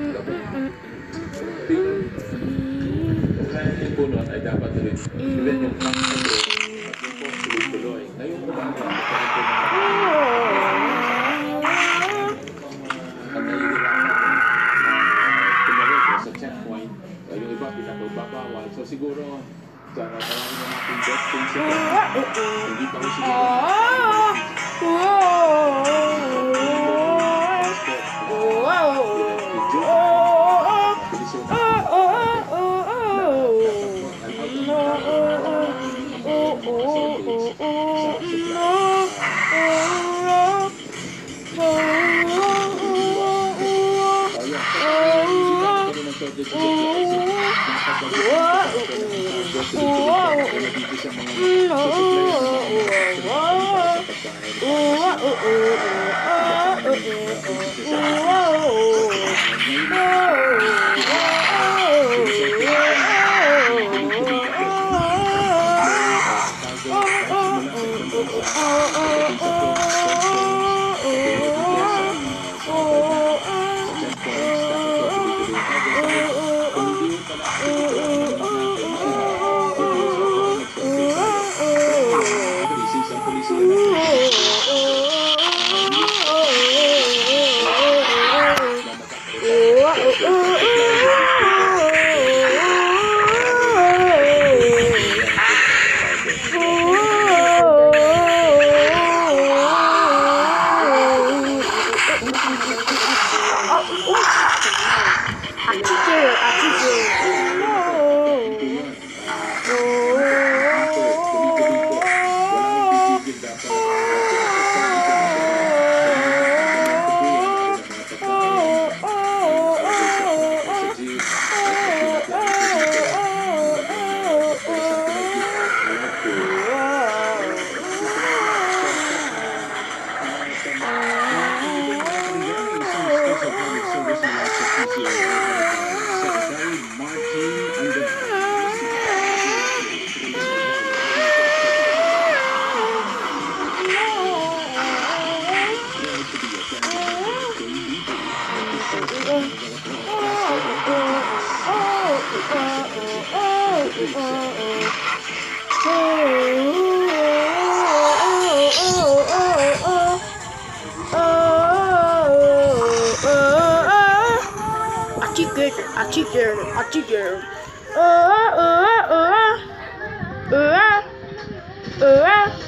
Kaya yung puno ay dapat rin. Even yung pangkado at yung pong tuloy-tuloy. Ngayon ko ba ang sa checkpoint, yung iba pinagbabawal. So siguro, sa maraming mga ating best principle, hindi pa ko siguro Oh, Achi girl, achi girl. Oh, oh, oh, oh, oh, oh, oh.